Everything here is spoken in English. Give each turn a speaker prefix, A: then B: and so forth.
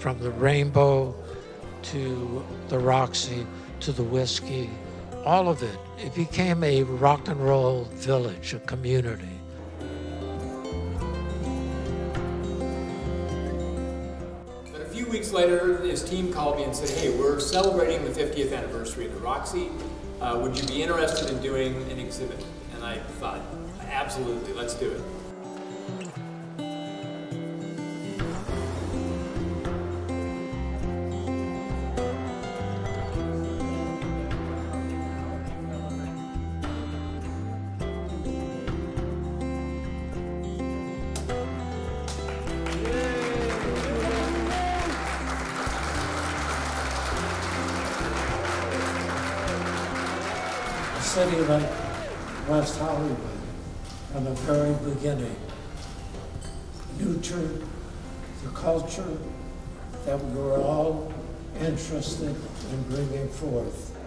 A: from the Rainbow to the Roxy to the Whisky, all of it. It became a rock and roll village, a community.
B: But a few weeks later, his team called me and said, hey, we're celebrating the 50th anniversary of the Roxy. Uh, would you be interested in doing an exhibit? And I thought, absolutely, let's do it.
A: City like West Hollywood from the very beginning nurtured the culture that we were all interested in bringing forth.